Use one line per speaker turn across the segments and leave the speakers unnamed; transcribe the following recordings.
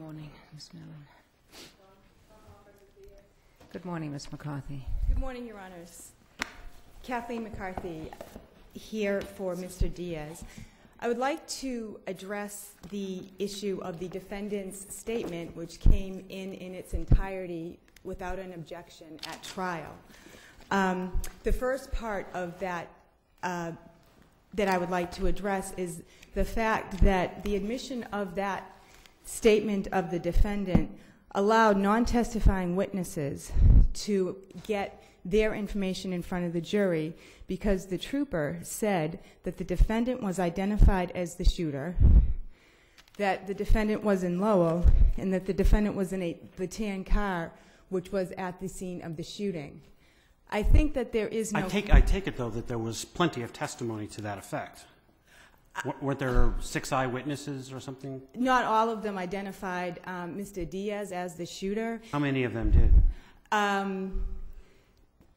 morning, Ms. Mellon. Good morning, Ms. McCarthy.
Good morning, Your Honors. Kathleen McCarthy here for Mr. Diaz. I would like to address the issue of the defendant's statement, which came in in its entirety without an objection at trial. Um, the first part of that uh, that I would like to address is the fact that the admission of that statement of the defendant allowed non-testifying witnesses to get their information in front of the jury because the trooper said that the defendant was identified as the shooter, that the defendant was in Lowell, and that the defendant was in a the tan car, which was at the scene of the shooting. I think that there is no...
I take it, though, that there was plenty of testimony to that effect. W- Weren't there six eyewitnesses or something?
Not all of them identified um, Mr. Diaz as the shooter.
How many of them did?
Um,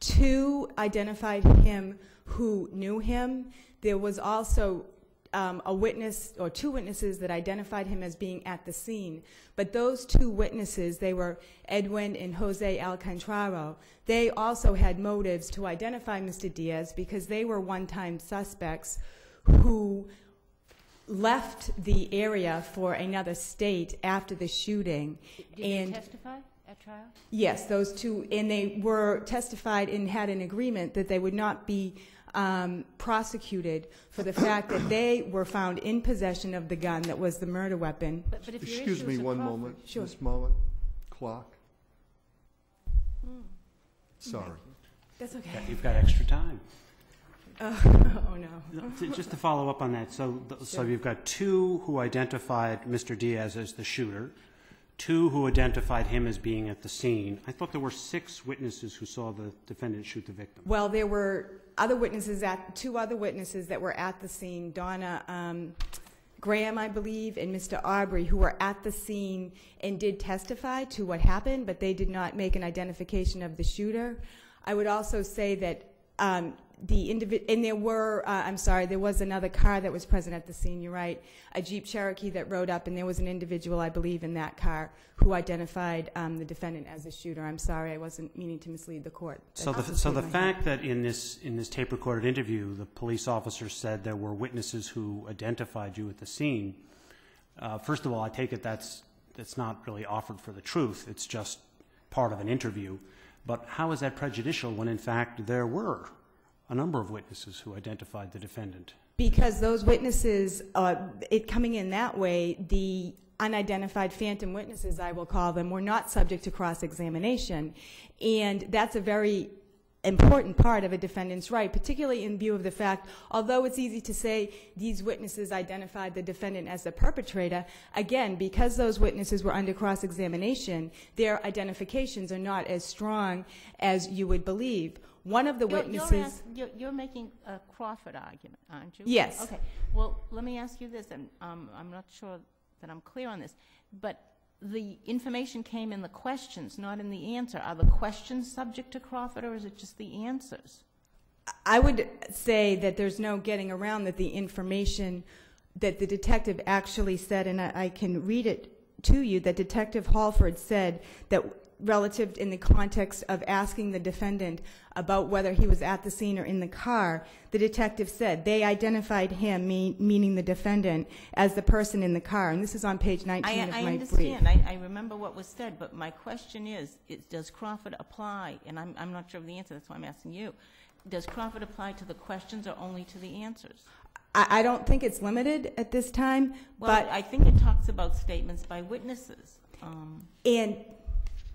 two identified him who knew him. There was also um, a witness or two witnesses that identified him as being at the scene. But those two witnesses, they were Edwin and Jose Alcantara, they also had motives to identify Mr. Diaz because they were one-time suspects who left the area for another state after the shooting.
Did they
and
testify at trial?
Yes, those two, and they were testified and had an agreement that they would not be um, prosecuted for the fact that they were found in possession of the gun that was the murder weapon.
But, but if
Excuse me one
Crawford-
moment.
Sure.
Ms. Mullen, clock.
Hmm.
Sorry.
That's okay.
You've got extra time.
Oh, no.
No, Just to follow up on that, so, so you've got two who identified Mr. Diaz as the shooter, two who identified him as being at the scene. I thought there were six witnesses who saw the defendant shoot the victim.
Well, there were other witnesses at, two other witnesses that were at the scene, Donna um, Graham, I believe, and Mr. Aubrey, who were at the scene and did testify to what happened, but they did not make an identification of the shooter. I would also say that um, the individ, and there were, uh, I'm sorry, there was another car that was present at the scene, you're right, a Jeep Cherokee that rode up, and there was an individual, I believe, in that car who identified um, the defendant as the shooter. I'm sorry, I wasn't meaning to mislead the court.
So the, so the
my head.
fact that in this, in this tape-recorded interview, the police officer said there were witnesses who identified you at the scene, uh, first of all, I take it that's, that's not really offered for the truth, it's just part of an interview. But how is that prejudicial when in fact there were a number of witnesses who identified the defendant?
Because those witnesses, uh, it coming in that way, the unidentified phantom witnesses, I will call them, were not subject to cross-examination. And that's a very important part of a defendant's right, particularly in view of the fact, although it's easy to say these witnesses identified the defendant as the perpetrator, again, because those witnesses were under cross-examination, their identifications are not as strong as you would believe. One of the
You're-
witnesses...
You're, ask- you're, you're making a Crawford argument, aren't you?
Yes.
Okay, well, let me ask you this, and um, I'm not sure that I'm clear on this, but the information came in the questions, not in the answer. Are the questions subject to Crawford, or is it just the answers?
I would say that there's no getting around that the information that the detective actually said, and I, I can read it to you, that Detective Halford said that relative in the context of asking the defendant about whether he was at the scene or in the car, the detective said they identified him, me, meaning the defendant, as the person in the car. And this is on page 19
I,
of
I
my
understand,
brief.
I, understand. I remember what was said, but my question is, is, does Crawford apply? And I'm, I'm not sure of the answer, that's why I'm asking you. Does Crawford apply to the questions or only to the answers?
I, I don't think it's limited at this time,
Well,
but,
I think it talks about statements by witnesses, um,
and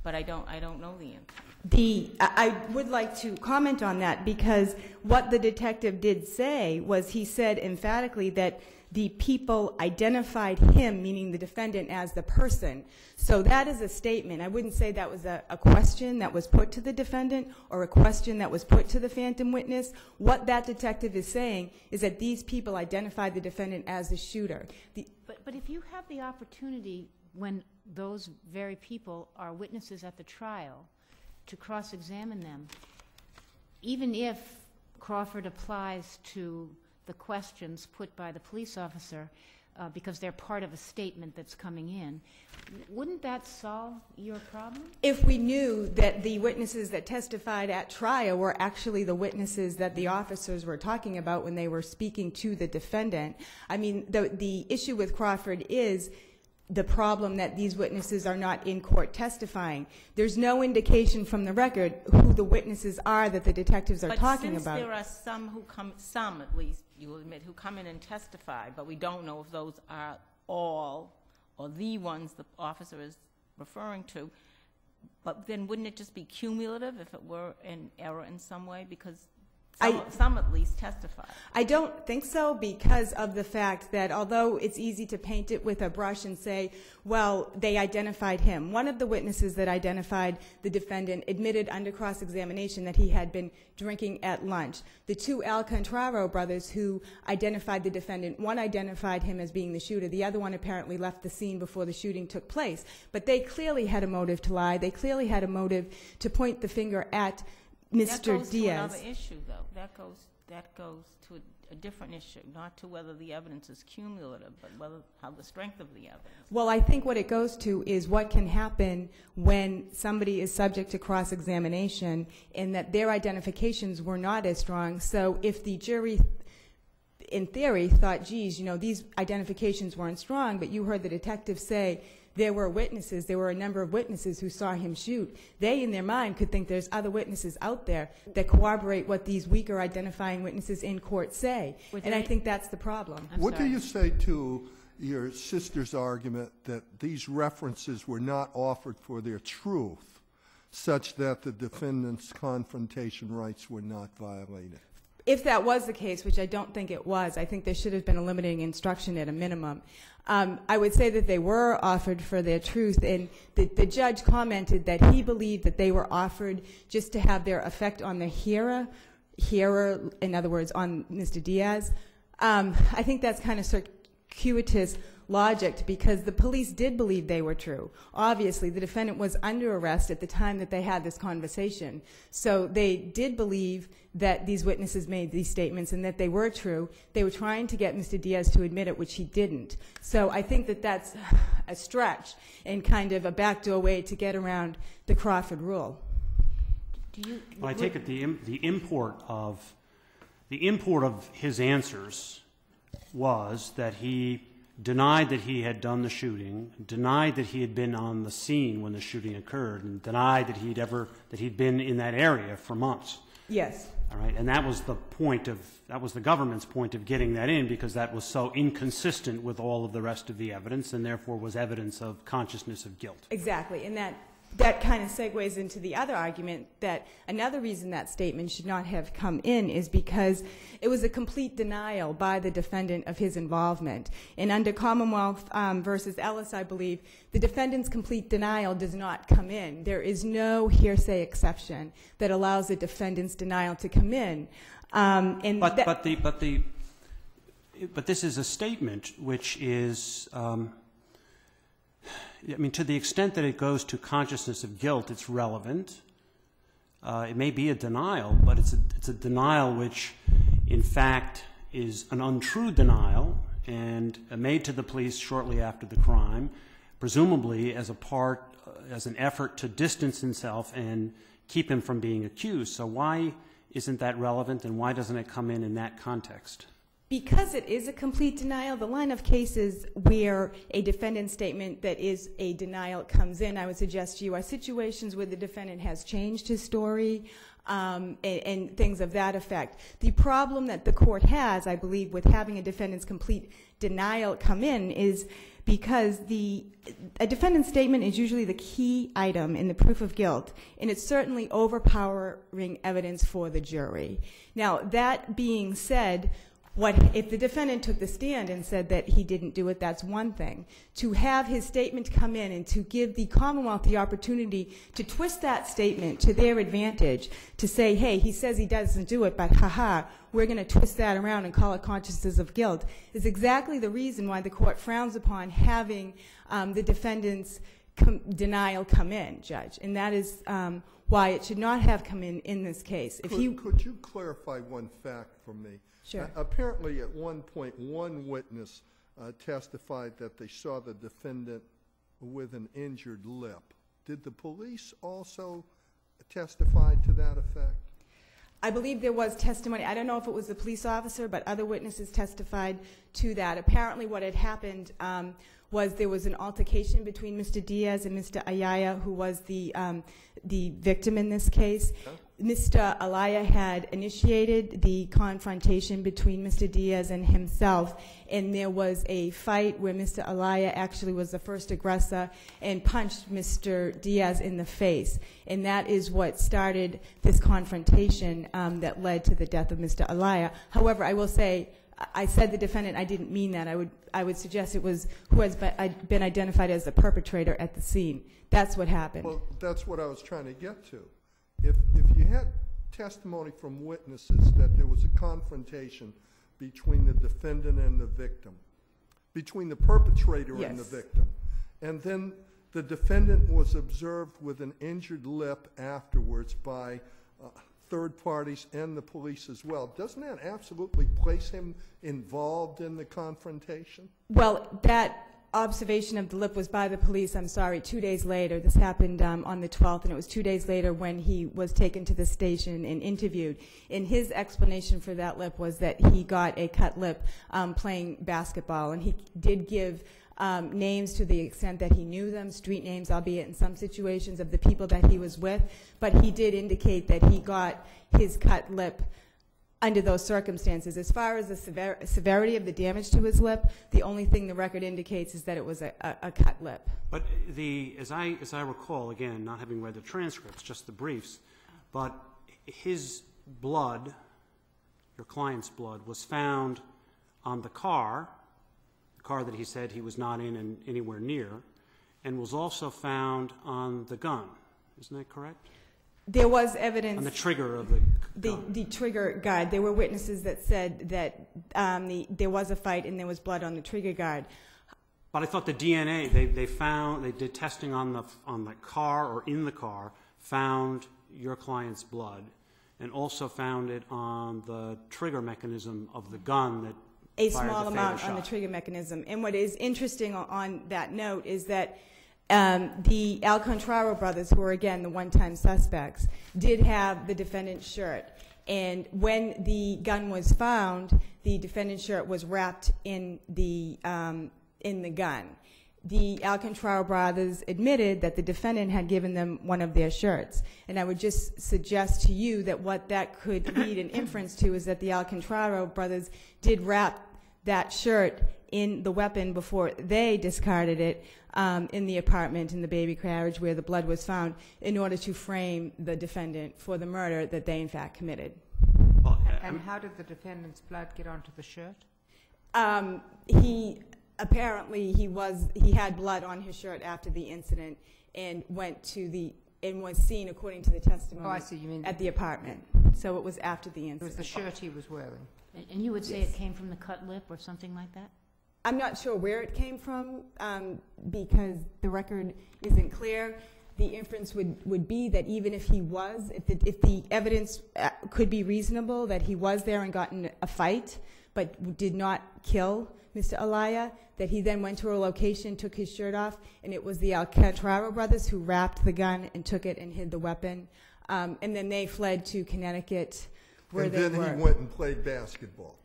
but I don't, I don't know the answer.
The, I I would like to comment on that because what the detective did say was he said emphatically that the people identified him, meaning the defendant, as the person. So that is a statement. I wouldn't say that was a, a question that was put to the defendant or a question that was put to the phantom witness. What that detective is saying is that these people identified the defendant as the shooter. The,
But, but if you have the opportunity, when those very people are witnesses at the trial, to cross-examine them, even if Crawford applies to the questions put by the police officer uh, because they're part of a statement that's coming in. Wouldn't that solve your problem?
If we knew that the witnesses that testified at trial were actually the witnesses that the officers were talking about when they were speaking to the defendant, I mean, the, the issue with Crawford is the problem that these witnesses are not in court testifying. There's no indication from the record who the witnesses are that the detectives are talking about.
But
about.
since there are some who come, some at least, you will admit, who come in and testify, but we don't know if those are all or the ones the officer is referring to, but then wouldn't it just be cumulative if it were an error in some way? Because some,
I-
some at least testify.
I don't think so because of the fact that although it's easy to paint it with a brush and say, well, they identified him. One of the witnesses that identified the defendant admitted under cross-examination that he had been drinking at lunch. The two Alcantara brothers who identified the defendant, one identified him as being the shooter. The other one apparently left the scene before the shooting took place. But they clearly had a motive to lie. They clearly had a motive to point the finger at
That
Mr.
goes to
Diaz.
another issue, though. That goes, that goes to a, a different issue, not to whether the evidence is cumulative, but whether, how the strength of the evidence.
Well, I think what it goes to is what can happen when somebody is subject to cross-examination in that their identifications were not as strong. So if the jury, in theory, thought, geez, you know, these identifications weren't strong, but you heard the detective say there were witnesses, there were a number of witnesses who saw him shoot, they in their mind could think there's other witnesses out there that corroborate what these weaker identifying witnesses in court say.
Were
And I think that's the problem.
I'm
What do you say to your sister's argument that these references were not offered for their truth, such that the defendant's confrontation rights were not violated?
If that was the case, which I don't think it was, I think there should have been a limiting instruction at a minimum. Um, I would say that they were offered for their truth, and the, the judge commented that he believed that they were offered just to have their effect on the hearer, hearer, in other words, on Mr. Diaz. Um, I think that's kind of circuitous logic because the police did believe they were true. Obviously, the defendant was under arrest at the time that they had this conversation. So they did believe that these witnesses made these statements and that they were true. They were trying to get Mr. Diaz to admit it, which he didn't. So I think that that's a stretch and kind of a backdoor way to get around the Crawford rule.
Do you?
Well, I take it the, im- the import of, the import of his answers was that he denied that he had done the shooting, denied that he had been on the scene when the shooting occurred, and denied that he'd ever, that he'd been in that area for months.
Yes.
All right, and that was the point of, that was the government's point of getting that in because that was so inconsistent with all of the rest of the evidence and therefore was evidence of consciousness of guilt.
Exactly, and that, that kind of segues into the other argument that another reason that statement should not have come in is because it was a complete denial by the defendant of his involvement. And under Commonwealth um, versus Ellis, I believe, the defendant's complete denial does not come in. There is no hearsay exception that allows the defendant's denial to come in. Um, and
But, but the, but the, but this is a statement which is, um, I mean, to the extent that it goes to consciousness of guilt, it's relevant. Uh, it may be a denial, but it's a, it's a denial which, in fact, is an untrue denial and made to the police shortly after the crime, presumably as a part, uh, as an effort to distance himself and keep him from being accused. So why isn't that relevant, and why doesn't it come in in that context?
Because it is a complete denial, the line of cases where a defendant's statement that is a denial comes in, I would suggest to you, are situations where the defendant has changed his story um, and, and things of that effect. The problem that the court has, I believe, with having a defendant's complete denial come in is because the a defendant's statement is usually the key item in the proof of guilt, and it's certainly overpowering evidence for the jury. Now, that being said, what if the defendant took the stand and said that he didn't do it? That's one thing. To have his statement come in and to give the Commonwealth the opportunity to twist that statement to their advantage, to say, "Hey, he says he doesn't do it, but haha, we're going to twist that around and call it consciousness of guilt," is exactly the reason why the court frowns upon having um, the defendant's com- denial come in, Judge, and that is um, why it should not have come in in this case. If he
Could, could you clarify one fact for me?
Sure.
Apparently, at one point, one witness uh, testified that they saw the defendant with an injured lip. Did the police also testify to that effect?
I believe there was testimony, I don't know if it was the police officer, but other witnesses testified to that. Apparently, what had happened um, was there was an altercation between Mr. Diaz and Mr. Ayaya, who was the, um, the victim in this case. Mr. Alaya had initiated the confrontation between Mr. Diaz and himself, and there was a fight where Mr. Alaya actually was the first aggressor and punched Mr. Diaz in the face. And that is what started this confrontation um, that led to the death of Mr. Alaya. However, I will say, I- said the defendant, I didn't mean that. I would, I would suggest it was who has been identified as the perpetrator at the scene. That's what happened.
Well, that's what I was trying to get to. If, if you had testimony from witnesses that there was a confrontation between the defendant and the victim, between the perpetrator and the victim, and then the defendant was observed with an injured lip afterwards by uh, third parties and the police as well, doesn't that absolutely place him involved in the confrontation?
Well, that observation of the lip was by the police, I'm sorry, two days later. This happened um, on the 12th, and it was two days later when he was taken to the station and interviewed. And his explanation for that lip was that he got a cut lip um, playing basketball, and he did give um, names to the extent that he knew them, street names, albeit in some situations of the people that he was with, but he did indicate that he got his cut lip under those circumstances. As far as the sever- severity of the damage to his lip, the only thing the record indicates is that it was a, a, a cut lip.
But the, as I, as I recall, again, not having read the transcripts, just the briefs, but his blood, your client's blood, was found on the car, the car that he said he was not in and anywhere near, and was also found on the gun. Isn't that correct?
There was evidence.
On the trigger of the
the, the trigger guard, there were witnesses that said that um, the, there was a fight and there was blood on the trigger guard.
But I thought the DNA, they, they found, they did testing on the, on the car or in the car, found your client's blood, and also found it on the trigger mechanism of the gun that
a
fired
small amount on the trigger mechanism. And what is interesting on that note is that um, the Alcantara brothers, who are again the one-time suspects, did have the defendant's shirt. And when the gun was found, the defendant's shirt was wrapped in the um, in the gun. The Alcantara brothers admitted that the defendant had given them one of their shirts. And I would just suggest to you that what that could lead an inference to is that the Alcantara brothers did wrap that shirt in the weapon before they discarded it um, in the apartment in the baby carriage where the blood was found in order to frame the defendant for the murder that they in fact committed.
Well,
And how did the defendant's blood get onto the shirt?
Um, he apparently he was he had blood on his shirt after the incident and went to the and was seen according to the testimony
Oh, I see, you mean,
at the apartment. So it was after the incident.
it was the shirt he was wearing.
And- And you would say
Yes.
it came from the cut lip or something like that?
I'm not sure where it came from um, because the record isn't clear. The inference would, would be that even if he was, if the, if the evidence uh, could be reasonable that he was there and got in a fight but did not kill Mr. Alaya, that he then went to a location, took his shirt off, and it was the Alcantara brothers who wrapped the gun and took it and hid the weapon. Um, and then they fled to Connecticut where
And
they
then he went and played basketball.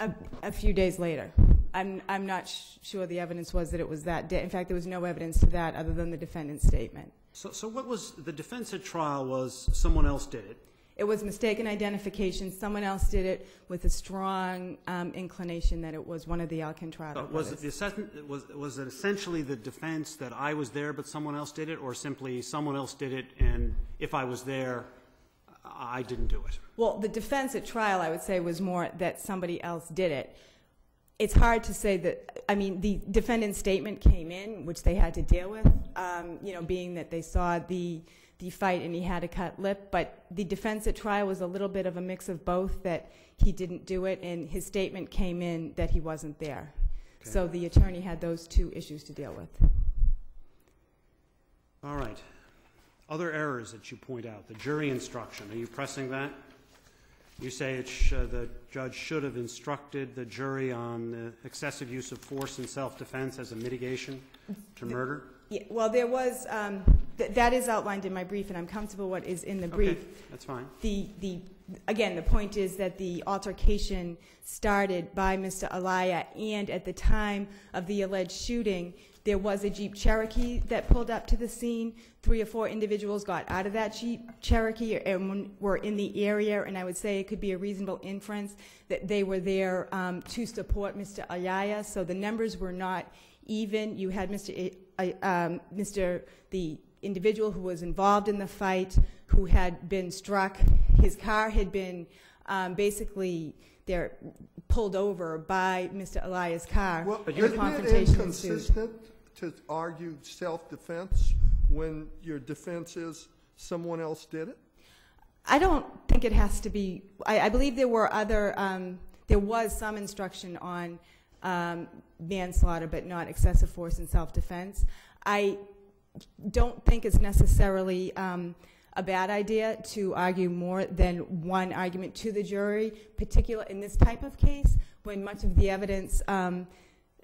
A, a few days later. I'm, I'm not sh- sure the evidence was that it was that day. In fact, there was no evidence to that other than the defendant's statement.
So, so what was, the defense at trial was someone else did it.
It was mistaken identification. Someone else did it with a strong um, inclination that it was one of the Alcantara
was it the was, was it essentially the defense that I was there but someone else did it, or simply someone else did it and if I was there, I didn't do it?
Well, the defense at trial, I would say, was more that somebody else did it. It's hard to say that, I mean, the defendant's statement came in, which they had to deal with, um, you know, being that they saw the, the fight and he had a cut lip. But the defense at trial was a little bit of a mix of both, that he didn't do it, and his statement came in that he wasn't there.
Okay.
So the attorney had those two issues to deal with.
All right. Other errors that you point out, the jury instruction, are you pressing that? You say it uh, the judge should have instructed the jury on the excessive use of force in self-defense as a mitigation to murder?
Yeah, well, there was, um, th- that is outlined in my brief, and I'm comfortable what is in the brief.
Okay, that's fine.
The, the, again, the point is that the altercation started by Mr. Alaya, and at the time of the alleged shooting, there was a Jeep Cherokee that pulled up to the scene. Three or four individuals got out of that Jeep Cherokee and were in the area, and I would say it could be a reasonable inference that they were there um, to support Mr. Alaya. So the numbers were not even. You had Mr. I- um, Mr. the individual who was involved in the fight, who had been struck. His car had been um, basically there pulled over by Mr. Elias' car.
Well,
a
it
confrontation ensued.
inconsistent to argue self-defense when your defense is someone else did it?
I don't think it has to be. I, I believe there were other. Um, there was some instruction on um, manslaughter, but not excessive force and self-defense. I don't think it's necessarily um, a bad idea to argue more than one argument to the jury, particular in this type of case, when much of the evidence um,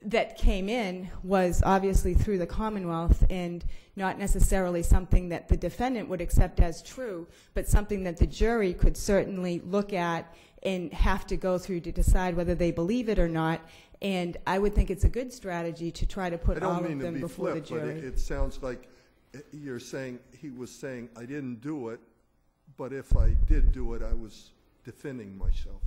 that came in was obviously through the Commonwealth and not necessarily something that the defendant would accept as true, but something that the jury could certainly look at and have to go through to decide whether they believe it or not. And I would think it's a good strategy to try to put all of them
be
before the
flip, but
jury.
it, it sounds like you're saying, he was saying, I didn't do it, but if I did do it, I was defending myself.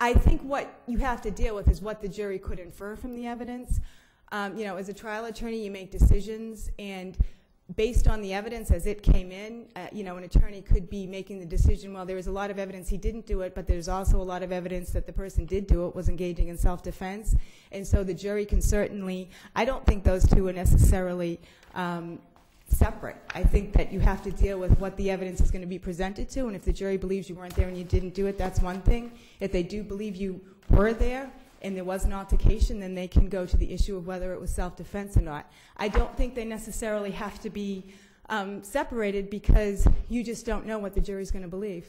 I- think what you have to deal with is what the jury could infer from the evidence. Um, you know, as a trial attorney, you make decisions, and based on the evidence as it came in, uh, you know, an attorney could be making the decision, well, there was a lot of evidence he didn't do it, but there's also a lot of evidence that the person did do it, was engaging in self-defense. And so the jury can certainly, I don't think those two are necessarily um, separate. I think that you have to deal with what the evidence is going to be presented to, and if the jury believes you weren't there and you didn't do it, that's one thing. If they do believe you were there and there was an altercation, then they can go to the issue of whether it was self-defense or not. I don't think they necessarily have to be um, separated because you just don't know what the jury's going to believe.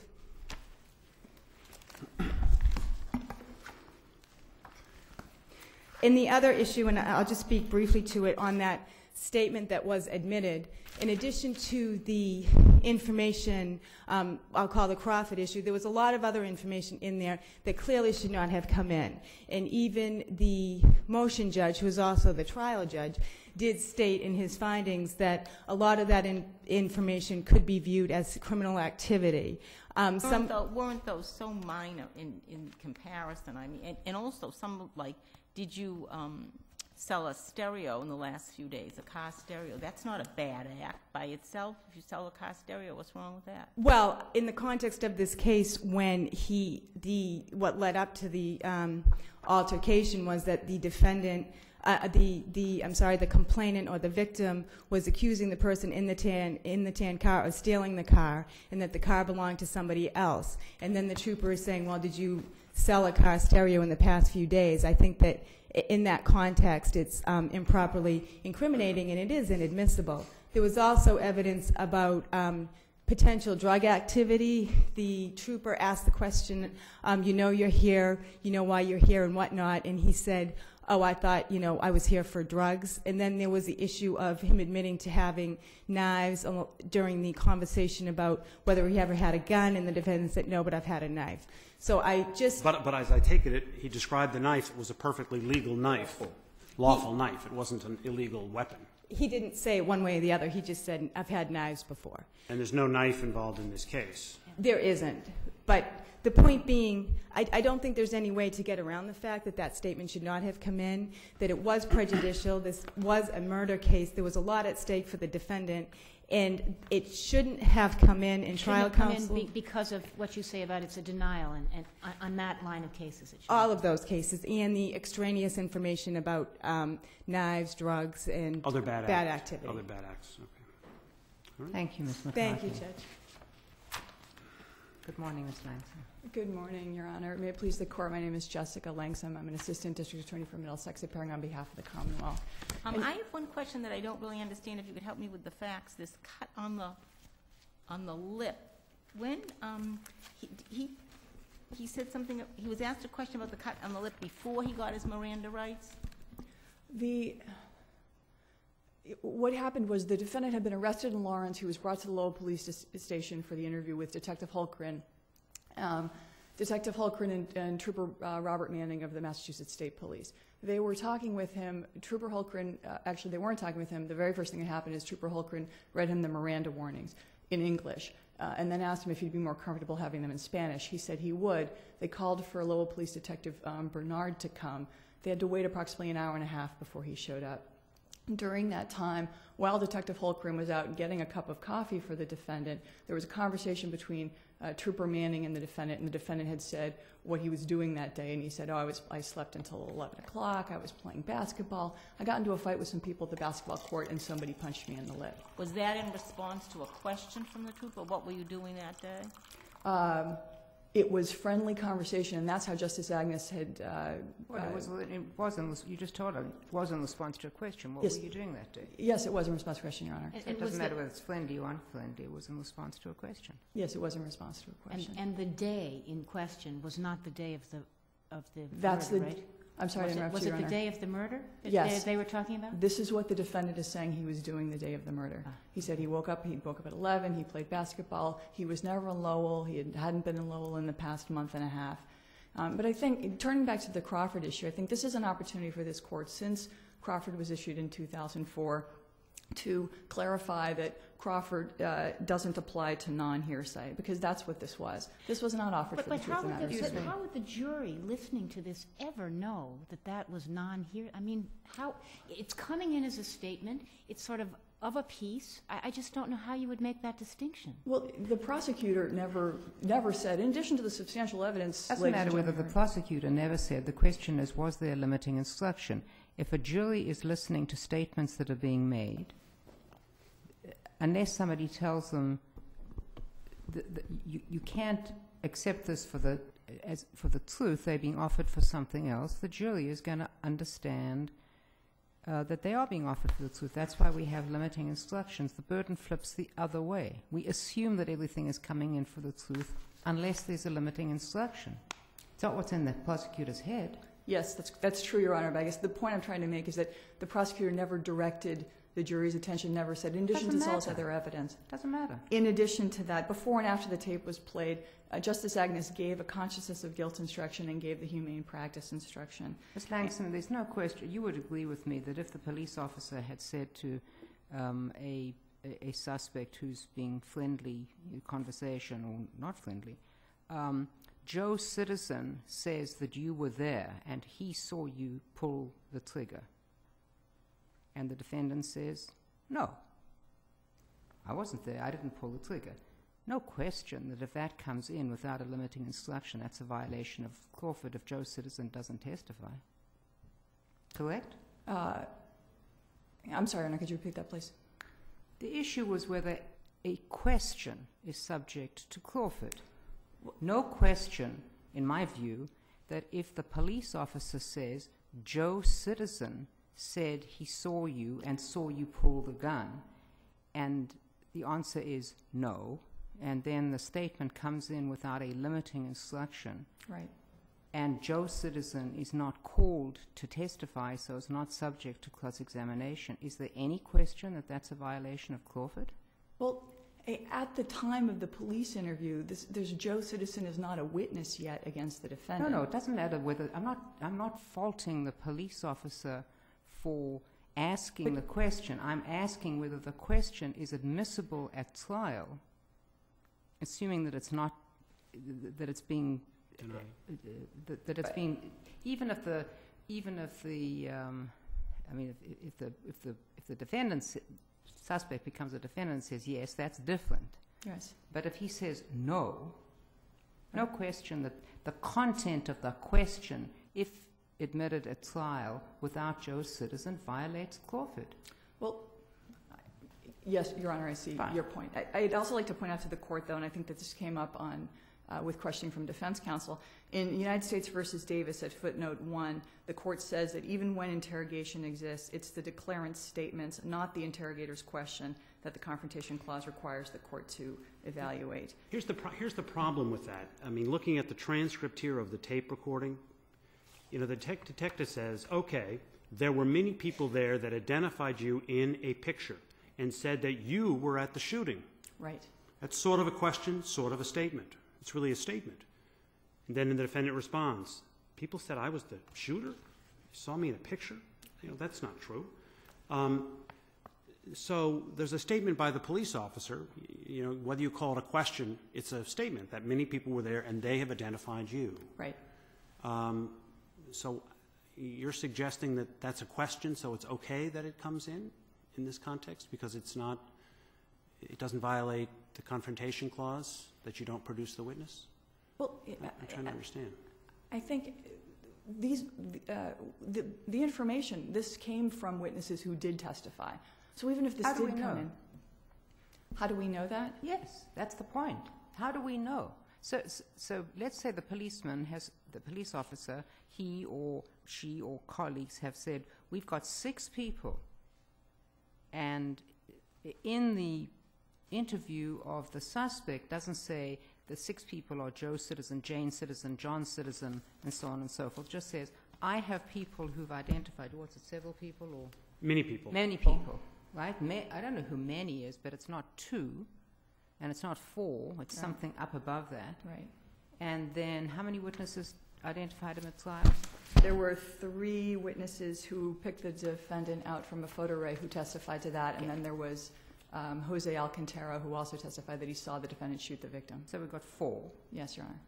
And the other issue, and I'll just speak briefly to it, on that statement that was admitted, in addition to the information, um, I'll call the Crawford issue, there was a lot of other information in there that clearly should not have come in. And even the motion judge, who is also the trial judge, did state in his findings that a lot of that in- information could be viewed as criminal activity. Um, some,
Weren't tho- weren't those so minor in, in comparison? I mean, and, and also some, like, did you um, sell a stereo in the last few days, a car stereo? That's not a bad act by itself. If you sell a car stereo, what's wrong with that?
Well, in the context of this case, when he, the, what led up to the um, altercation was that the defendant, uh, the, the, I'm sorry, the complainant or the victim was accusing the person in the tan, in the tan car of stealing the car, and that the car belonged to somebody else. And then the trooper is saying, well, did you sell a car stereo in the past few days? I think that in that context, it's um, improperly incriminating, and it is inadmissible. There was also evidence about um, potential drug activity. The trooper asked the question, um, you know you're here, you know why you're here and whatnot, and he said, oh, I thought, you know, I was here for drugs. And then there was the issue of him admitting to having knives during the conversation about whether he ever had a gun, and the defendant said, no, but I've had a knife. So I just,
But, but as I take it, he described the knife, it was a perfectly legal knife, lawful knife. It wasn't an illegal weapon.
he didn't say it one way or the other, he just said, I've had knives before.
And there's no knife involved in this case.
There isn't. But the point being, I, I don't think there's any way to get around the fact that that statement should not have come in, that it was prejudicial, this was a murder case, there was a lot at stake for the defendant, and it shouldn't have come in in trial
Shouldn't it come in be- Because of what you say about it's a denial, and, and on- on that line of cases, it should.
All of those cases, and the extraneous information about um, knives, drugs, and
Other bad acts.
activity.
Other bad acts, okay.
Thank you, Ms. McCarthy.
Thank you, Judge.
Good morning, Ms. Langsam.
Good morning, Your Honor. May it please the Court, my name is Jessica Langsam. I'm an Assistant District Attorney for Middlesex, appearing on behalf of the Commonwealth.
Um, I have one question that I don't really understand, if you could help me with the facts. This cut on the, on the lip, When, um, he, he, he said something, he was asked a question about the cut on the lip before he got his Miranda rights?
The, what happened was the defendant had been arrested in Lawrence. He was brought to the Lowell Police Station for the interview with Detective Hulkren. Um, Detective Hulkren and, and Trooper uh, Robert Manning of the Massachusetts State Police. They were talking with him. Trooper Hulkren, uh, actually, they weren't talking with him. The very first thing that happened is Trooper Hulkren read him the Miranda warnings in English uh, and then asked him if he'd be more comfortable having them in Spanish. He said he would. They called for Lowell Police Detective um, Bernard to come. They had to wait approximately an hour and a half before he showed up. During that time, while Detective Holkgren was out getting a cup of coffee for the defendant, there was a conversation between uh, Trooper Manning and the defendant, and the defendant had said what he was doing that day, and he said, "Oh, I was I slept until 11 o'clock. I was playing basketball. I got into a fight with some people at the basketball court, and somebody punched me in the lip."
Was that in response to a question from the trooper? What were you doing that day?
Um, it was friendly conversation, and that's how Justice Agnes had. Uh,
Well, it was, it was in, you just told her, it was in response to a question. What
Yes.
were you doing that day?
yes, it was in response to a question, Your Honor.
And-
So
and
it doesn't matter whether it's friendly or unfriendly, it was in response to a question.
Yes, it was in response to a
And,
question.
and the day in question was not the day of the, of the
That's
murder,
the-
right?
I'm sorry
Was
to
it- Was
you,
it the day of the murder? that
Yes.
they- were talking about?
This is what the defendant is saying he was doing the day of the murder.
Ah.
He said he woke up, he woke up at 11, he played basketball, he was never in Lowell, he had- hadn't been in Lowell in the past month and a half. Um, but I think, turning back to the Crawford issue, I think this is an opportunity for this court, since Crawford was issued in 2004, to clarify that Crawford uh, doesn't apply to non-hearsay, because that's what this was. This was not offered
But,
for the
but
truth of the matter.
but how would the jury listening to this ever know that that was non-hear, I mean, how, it's coming in as a statement, it's sort of of a piece. I, I just don't know how you would make that distinction.
Well, the prosecutor never, never said, in addition to the substantial evidence,
Doesn't matter whether the prosecutor never said, the question is, was there limiting instruction? If a jury is listening to statements that are being made, unless somebody tells them, th th you, you can't accept this for the, as, for the truth, they're being offered for something else, the jury is going to understand uh, that they are being offered for the truth. That's why we have limiting instructions. The burden flips the other way. We assume that everything is coming in for the truth unless there's a limiting instruction. It's not what's in the prosecutor's head.
Yes, that's, that's true, Your Honor, but I guess the point I'm trying to make is that the prosecutor never directed the jury's attention, never said, in addition to
Doesn't
all this
matter.
other evidence.
Doesn't matter.
In addition to that, before and after the tape was played, uh, Justice Agnes gave a consciousness of guilt instruction and gave the humane practice instruction.
Ms. Langsam, there's no question. You would agree with me that if the police officer had said to um, a, a, a suspect who's being friendly in conversation or not friendly, um, Joe Citizen says that you were there and he saw you pull the trigger. And the defendant says, no, I wasn't there. I didn't pull the trigger. No question that if that comes in without a limiting instruction, that's a violation of Crawford if Joe Citizen doesn't testify. Correct?
Uh, I'm sorry, Honor, could you repeat that, please?
The issue was whether a question is subject to Crawford. No question, in my view, that if the police officer says, Joe Citizen said he saw you and saw you pull the gun, and the answer is no, and then the statement comes in without a limiting instruction,
Right.
and Joe Citizen is not called to testify, so is not subject to cross examination, is there any question that that's a violation of Crawford?
Well, at the time of the police interview, this, there's Joe Citizen is not a witness yet against the defendant.
No, no, it doesn't matter whether I'm not. I'm not faulting the police officer for asking the question. I'm asking whether the question is admissible at trial, assuming that it's not that it's being uh, that, that it's being even if the even if the um, I mean if, if the if the if the defendant, suspect becomes a defendant and says yes, that's different.
Yes.
But if he says no, no question that the content of the question, if admitted at trial without Joe's citizen, violates Crawford.
Well, yes, Your Honor, I see
Fine.
your point. I, I'd also like to point out to the court, though, and I think that this came up on uh, with questioning from defense counsel. In United States versus Davis at footnote one, the court says that even when interrogation exists, it's the declarant's statements, not the interrogator's question, that the Confrontation Clause requires the court to evaluate.
Here's the, pro- here's the problem with that. I mean, looking at the transcript here of the tape recording, you know, the tech detective says, okay, there were many people there that identified you in a picture and said that you were at the shooting.
Right.
That's sort of a question, sort of a statement. It's really a statement. And then the defendant responds, people said I was the shooter? You saw me in a picture? You know, that's not true. Um, so there's a statement by the police officer, you know, whether you call it a question, it's a statement that many people were there and they have identified you.
Right.
Um, so you're suggesting that that's a question, so it's okay that it comes in, in this context, because it's not, it doesn't violate the confrontation clause, that you don't produce the witness?
Well,
I'm trying to understand.
I think these, uh, the, the information, this came from witnesses who did testify. So even if this
How do
did
we
come
know?
in. How do we know that?
Yes, that's the point. How do we know? So, so let's say the policeman has, the police officer, he or she or colleagues have said, we've got six people. And in the interview of the suspect doesn't say the six people are Joe citizen, Jane citizen, John citizen, and so on and so forth. Just says, I have people who've identified, what's it, several people or?
Many people.
Many people, right? Ma- I don't know who many is, but it's not two, and it's not four. It's
Right.
something up above that.
Right.
And then, how many witnesses identified him at trial?
There were three witnesses who picked the defendant out from a photo array who testified to that, and then there was um, Jose Alcantara who also testified that he saw the defendant shoot the victim.
So we've got four.
Yes, Your Honor.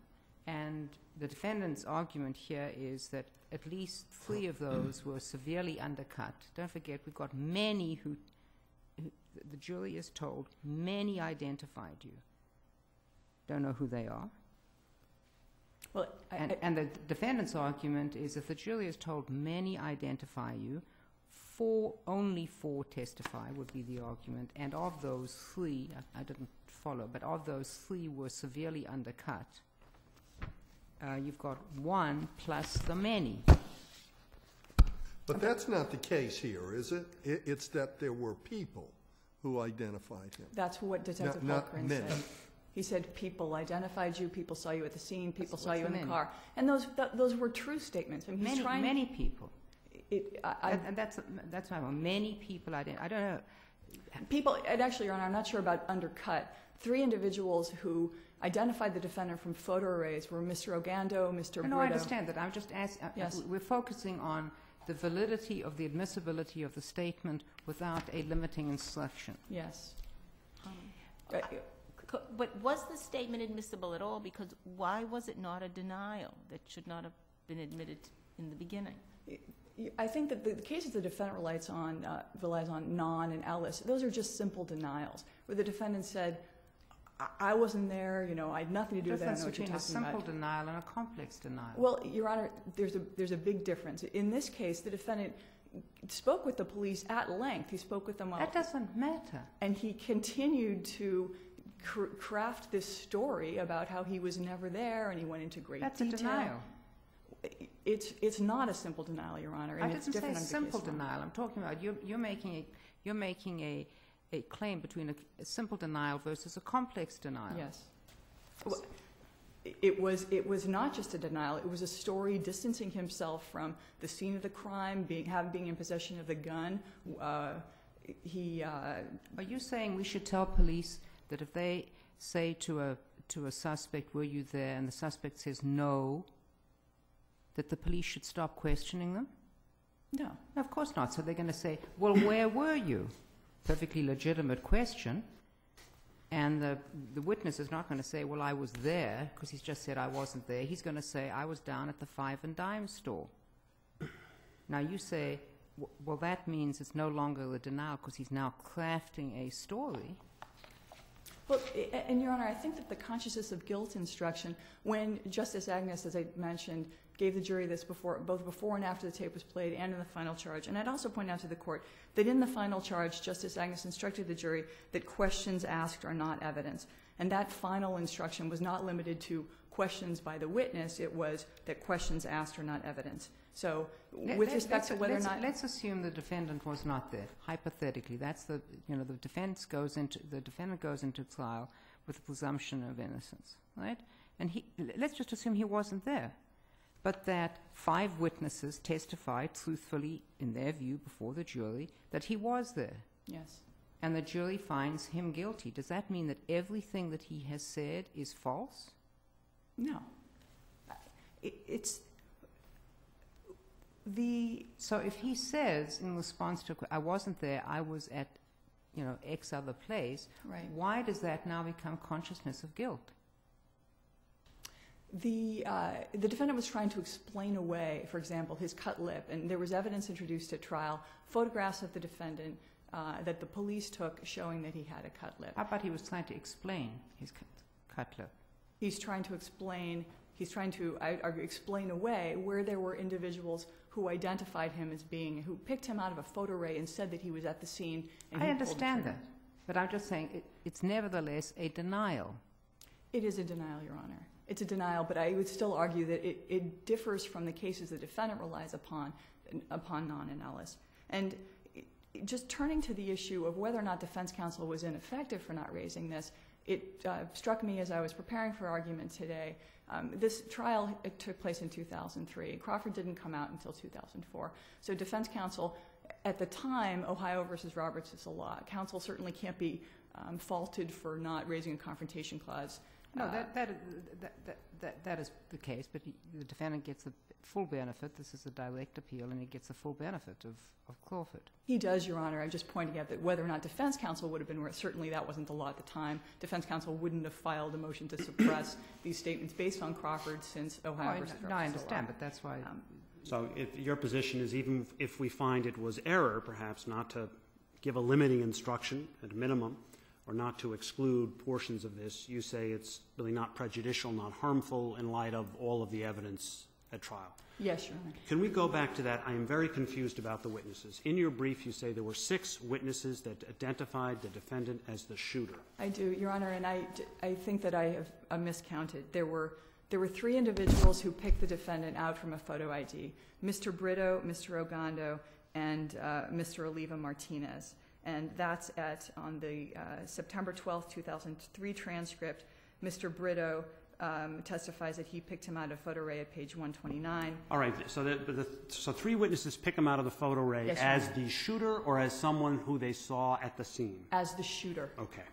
And the defendant's argument here is that at least three of those were severely undercut. Don't forget, we've got many who, who the jury is told, many identified you. Don't know who they are.
Well, I,
And,
I,
and the defendant's argument is that the jury is told many identify you, four, only four testify would be the argument, and of those three, I, I didn't follow, but of those three were severely undercut. Uh, you've got one plus the many.
But that's not the case here, is it? It, it's that there were people who identified him.
that's what Detective
not
Holgren
many.
said. He said people identified you, people saw you at the scene, people
What's-
saw you in
the
the car. And those, th- those were true statements. I mean,
Many,
trying.
many people.
It, I, I,
and, and that's, that's why many people ident- I don't know.
People, and actually, Your Honor, I'm not sure about undercut. Three individuals who identified the defendant from photo arrays were Mr. Ogando, Mr.
No, no, I understand that. I'm just asking, uh,
Yes.
we're focusing on the validity of the admissibility of the statement without a limiting instruction.
Yes.
Um,
Uh,
But was the statement admissible at all? Because why was it not a denial that should not have been admitted in the beginning?
I think that the, the cases the defendant relies on, uh, relies on Nawn and Ellis, those are just simple denials, where the defendant said, I, wasn't there, you know, I had nothing to do with that, I
difference
know what you're
between a simple
about.
denial and a complex denial.
Well, Your Honor, there's a, there's a big difference. In this case, the defendant spoke with the police at length. He spoke with them
that doesn't matter.
and he continued to cr- craft this story about how he was never there and he went into great
That's a
detail.
denial.
It's, it's not a simple denial, Your Honor,
I didn't say simple denial. I'm talking about you're, you're making a you're making a, a claim between a, a simple denial versus a complex denial.
Yes. Well, It was, it was not just a denial, it was a story distancing himself from the scene of the crime, being, having, being in possession of the gun. Uh, he, uh,
Are you saying we should tell police that if they say to a to a suspect, "Were you there?" and the suspect says no, that the police should stop questioning them?
no.
No, of course not. So they're going to say, "Well, where were you?" Perfectly legitimate question. And the the witness is not going to say, "Well, I was there," because he's just said I wasn't there. He's going to say, "I was down at the five and dime store." Now you say, "Well, that means it's no longer a denial because he's now crafting a story."
Well, and Your Honor, I think that the consciousness of guilt instruction, when Justice Agnes, as I mentioned, gave the jury this before, both before and after the tape was played and in the final charge, and I'd also point out to the court that in the final charge, Justice Agnes instructed the jury that questions asked are not evidence. And that final instruction was not limited to questions by the witness, it was that questions asked are not evidence. So
Let-
with respect to whether or not...
Let's assume the defendant was not there, hypothetically. That's the, you know, the defense goes into, the defendant goes into trial with a presumption of innocence, right? And he, let's just assume he wasn't there. But that five witnesses testified truthfully, in their view, before the jury, that he was there.
Yes.
And the jury finds him guilty. Does that mean that everything that he has said is false?
No. It- It's, the,
So if he says in response to, I wasn't there, I was at, you know, X other place,
right.
why does that now become consciousness of guilt?
The, uh, the defendant was trying to explain away, for example, his cut lip, and there was evidence introduced at trial, photographs of the defendant uh, that the police took showing that he had a cut lip.
How about he was trying to explain his cut, cut lip?
He's trying to explain, he's trying to I, argue, explain away where there were individuals who identified him as being, who picked him out of a photo array and said that he was at the scene. And
I
he pulled the
understand that, but I'm just saying it, it's nevertheless a denial.
It is a denial, Your Honor. It's a denial, but I would still argue that it, it differs from the cases the defendant relies upon, upon Nawn-analysis. And just turning to the issue of whether or not defense counsel was ineffective for not raising this, it uh, struck me as I was preparing for argument today. Um, this trial it took place in 2003. Crawford didn't come out until 2004. So defense counsel, at the time, Ohio versus Roberts is a law. Counsel certainly can't be um, faulted for not raising a confrontation clause.
No,
Uh,
that, that, that, that, that, that is the case, but the defendant gets the full benefit. This is a direct appeal, and he gets the full benefit of, of Crawford.
He does, Your Honor. I'm just pointing out that whether or not defense counsel would have been, certainly that wasn't the law at the time. Defense counsel wouldn't have filed a motion to suppress these statements based on Crawford since Ohio
I,
versus
no, I
Roberts is
understand, but that's why.
Um,
So if your position is even if we find it was error, perhaps not to give a limiting instruction at a minimum, or not to exclude portions of this, you say it's really not prejudicial, not harmful in light of all of the evidence at trial.
Yes, Your Honor.
Can we go back to that? I am very confused about the witnesses. In your brief, you say there were six witnesses that identified the defendant as the shooter.
I do, Your Honor, and I, I think that I have uh, miscounted. There were, there were three individuals who picked the defendant out from a photo ID, Mr. Brito, Mr. Ogando, and uh, Mr. Oliva Martinez. And that's at, on the uh, September 12, 2003 transcript, Mr. Brito Um, testifies that he picked him out of photo array at page 129.
All right, so the, the, so three witnesses pick him out of the photo array as the shooter or as someone who they saw at the scene?
as the shooter.
Okay.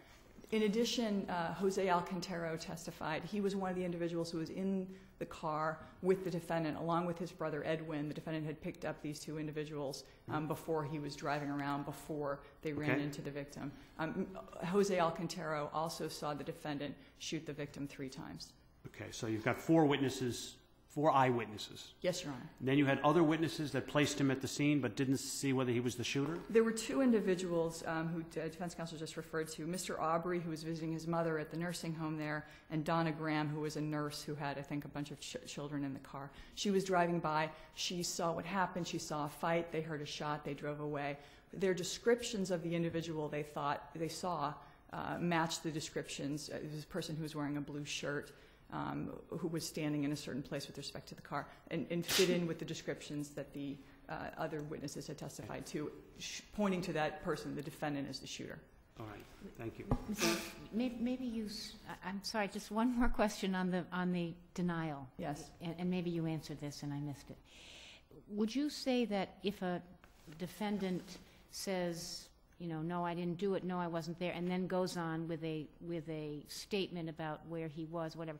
In addition, uh, Jose Alcantara testified. He was one of the individuals who was in the car with the defendant, along with his brother Edwin. The defendant had picked up these two individuals um, before he was driving around, before they ran
Okay.
into the victim. Um, Jose Alcantara also saw the defendant shoot the victim three times.
Okay, so you've got four witnesses, four eyewitnesses.
Yes, Your Honor.
Then you had other witnesses that placed him at the scene but didn't see whether he was the shooter?
There were two individuals um, who uh, defense counsel just referred to Mr. Aubrey, who was visiting his mother at the nursing home there, and Donna Graham, who was a nurse who had, I think, a bunch of ch- children in the car. She was driving by. She saw what happened. She saw a fight. They heard a shot. They drove away. Their descriptions of the individual they thought they saw uh, matched the descriptions. Uh, it was a person who was wearing a blue shirt. Um, who was standing in a certain place with respect to the car, and, and fit in with the descriptions that the uh, other witnesses had testified to, sh- pointing to that person, the defendant, as the shooter.
All right, thank you.
Maybe, maybe you, s- I- I'm sorry, just one more question on the, on the denial.
Yes.
And, and maybe you answered this and I missed it. Would you say that if a defendant says, you know, no, I didn't do it, no, I wasn't there, and then goes on with a, with a statement about where he was, whatever,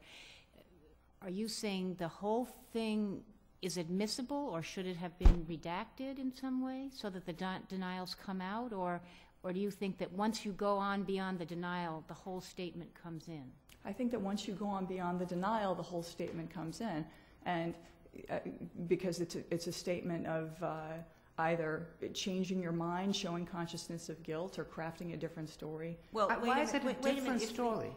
are you saying the whole thing is admissible, or should it have been redacted in some way so that the de- denials come out, or, or do you think that once you go on beyond the denial, the whole statement comes in?
I think that once you go on beyond the denial, the whole statement comes in, and uh, because it's a, it's a statement of uh, either changing your mind, showing consciousness of guilt, or crafting a different story.
Well, wait
why is it a
wait- wait a
different
minute. If we-
story?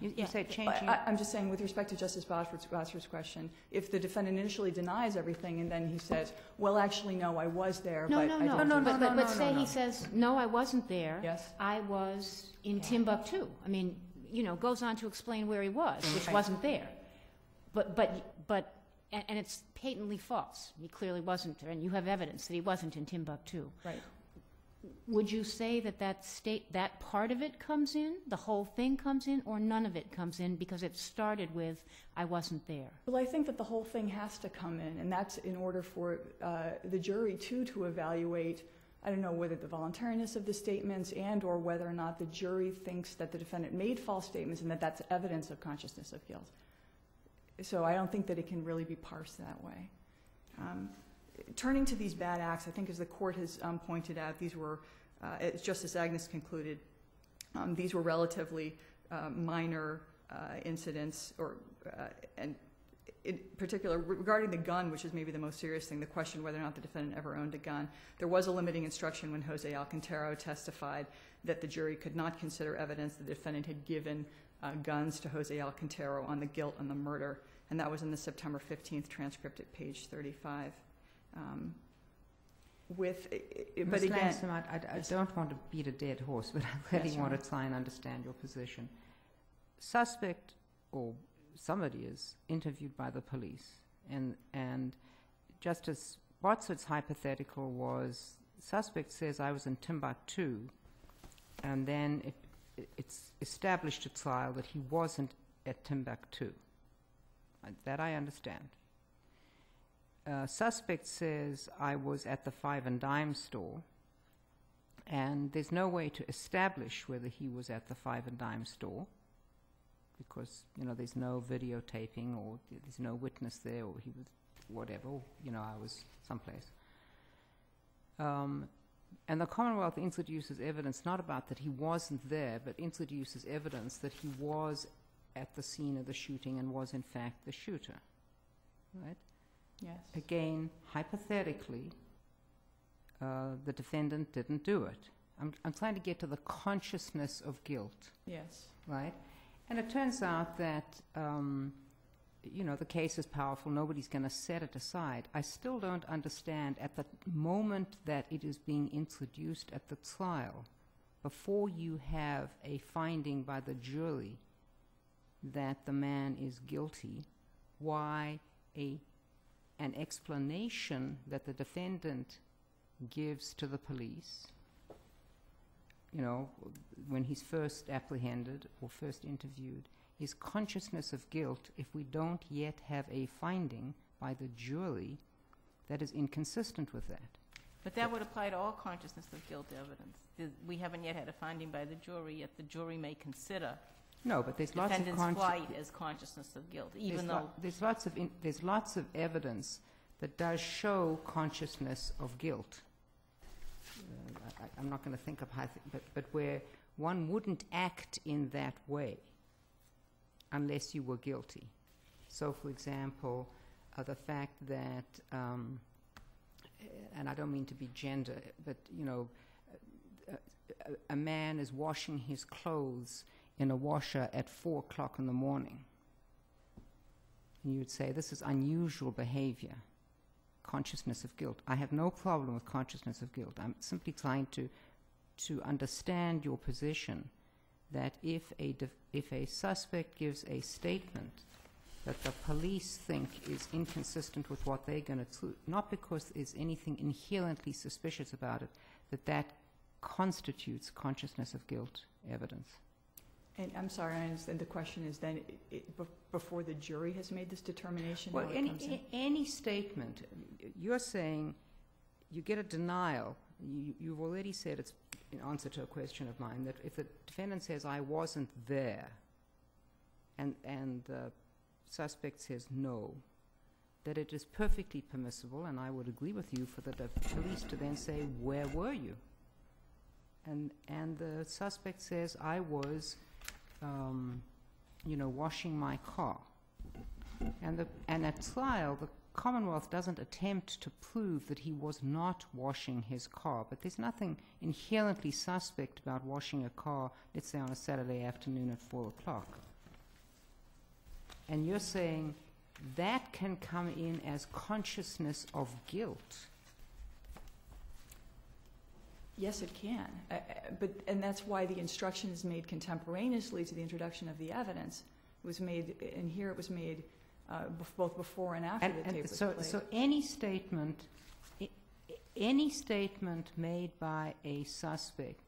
You, you
Yeah.
say
I,
changing.
I, I'm just saying, with respect to Justice Botsford's, Botsford's question, if the defendant initially denies everything and then he says, "Well, actually, no, I was there,"
No,
but
no,
I
no,
didn't
no, no,
but,
it."
but,
no,
but
no,
say
no.
he says, no, I wasn't there.
Yes.
I was in Timbuktu. I mean, you know, goes on to explain where he was, mm-hmm. which
Right.
wasn't there. But, but, but, and, and it's patently false. He clearly wasn't there, and you have evidence that he wasn't in Timbuktu.
Right.
Would you say that that state, that part of it comes in, the whole thing comes in, or none of it comes in because it started with, I wasn't there?
Well, I think that the whole thing has to come in, and that's in order for uh, the jury too to evaluate. I don't know whether the voluntariness of the statements and/or whether or not the jury thinks that the defendant made false statements and that that's evidence of consciousness of guilt. So I don't think that it can really be parsed that way. Um, turning to these bad acts, I think as the court has um, pointed out, these were, uh, as Justice Agnes concluded, um, these were relatively uh, minor uh, incidents, or uh, and in particular regarding the gun, which is maybe the most serious thing, the question whether or not the defendant ever owned a gun. There was a limiting instruction when Jose Alcantara testified that the jury could not consider evidence the defendant had given uh, guns to Jose Alcantara on the guilt and the murder, and that was in the September 15th transcript at page 35. Um, with, but again,
Langsam, I, I- I don't want to beat a dead horse, but I really
Yes,
want to try and understand your position. Suspect, or somebody is interviewed by the police, and, and Justice Botsford's hypothetical was, suspect says, I was in Timbuktu, and then it- it's established at trial that he wasn't at Timbuktu. That I understand uh, suspect says I was at the five and dime store, and there's no way to establish whether he was at the five and dime store because you know there's no videotaping or there's no witness there or he was whatever you know I was someplace. Um, and the Commonwealth introduces evidence not about that he wasn't there, but introduces evidence that he was at the scene of the shooting and was in fact the shooter. Right?
yes.
Again, hypothetically, uh, the defendant didn't do it. I'm, I'm trying to get to the consciousness of guilt,
Yes.
right? And it turns out that, um, you know, the case is powerful. Nobody's going to set it aside. I still don't understand at the moment that it is being introduced at the trial, before you have a finding by the jury that the man is guilty, why a an explanation that the defendant gives to the police, you know, when he's first apprehended or first interviewed, is consciousness of guilt if we don't yet have a finding by the jury that is inconsistent with that.
But that would apply to all consciousness of guilt evidence. We haven't yet had a finding by the jury, yet the jury may consider
No, but there's lots of
defendant's flight as consciousness of guilt,
there's,
even
lo-
though,
there's lots of in, there's lots of evidence that does show consciousness of guilt. Uh, I, I'm not going to think of how, th- but but where one wouldn't act in that way unless you were guilty. So, for example, uh, the fact that, um, and I don't mean to be gender, but you know, a, a, a man is washing his clothes in a washer at four o'clock in the morning. And you would say, this is unusual behavior, consciousness of guilt. I have no problem with consciousness of guilt. I'm simply trying to, to understand your position that if a, if a suspect gives a statement that the police think is inconsistent with what they're going to, not because there's anything inherently suspicious about it, that that constitutes consciousness of guilt evidence.
And I'm sorry, I understand the question is then, it- before the jury has made this determination,
Well, any, any statement, you're saying you get a denial. You, you've already said it's in answer to a question of mine that if the defendant says, I wasn't there, and, and the suspect says no, that it is perfectly permissible, and I would agree with you, for the def- police to then say, Where were you? And, and the suspect says, I was, um, you know, washing my car. And, the, and at trial, the Commonwealth doesn't attempt to prove that he was not washing his car, but there's nothing inherently suspect about washing a car, let's say on a Saturday afternoon at 4 o'clock. And you're saying that can come in as consciousness of guilt.
Yes, it can. Uh, uh, But, and that's why the instruction is made contemporaneously to the introduction of the evidence. It was made, and here it was made uh, both before and after
And,
the tape
and
was
so,
played.
so any statement, i- i- any statement made by a suspect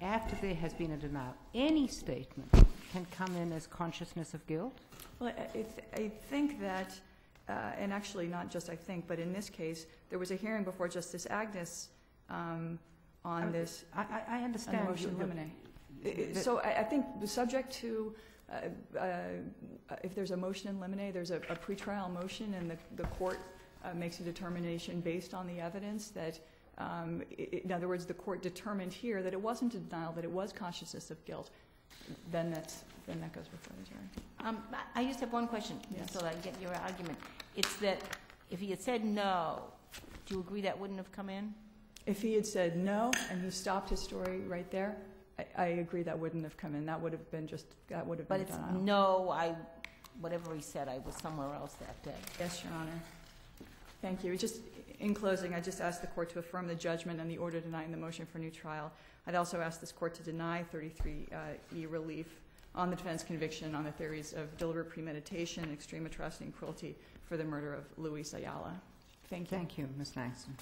after there has been a denial, any statement can come in as consciousness of guilt?
Well, I, I th- I think that, uh, and actually not just I think, but in this case, there was a hearing before Justice Agnes um, on this,
I, I, I
on the
understand.
motion
you-
limine. I- I-
the-
So I, I think the subject to, uh, uh, if there's a motion in limine, there's a, a pretrial motion, and the, the court uh, makes a determination based on the evidence that, um, i- i- in other words, the court determined here that it wasn't a denial, that it was consciousness of guilt, then that's, then that goes before the jury.
Um, I- I just have one question,
Yes.
so that I get your argument. It's that if he had said no, do you agree that wouldn't have come in?
If he had said no, and he stopped his story right there, I, I agree that wouldn't have come in. That would have been just, that would have been.
But
been
it's
denial.
no, I, whatever he said, I was somewhere else that day.
Yes, Your Honor. Thank you. Just, in closing, I just ask the court to affirm the judgment and the order denying the motion for new trial. I'd also ask this court to deny 33E uh, relief on the defense conviction on the theories of deliberate premeditation, extreme atrocity, and cruelty for the murder of Luis Ayala. Thank you.
Thank you, Ms. Langsam.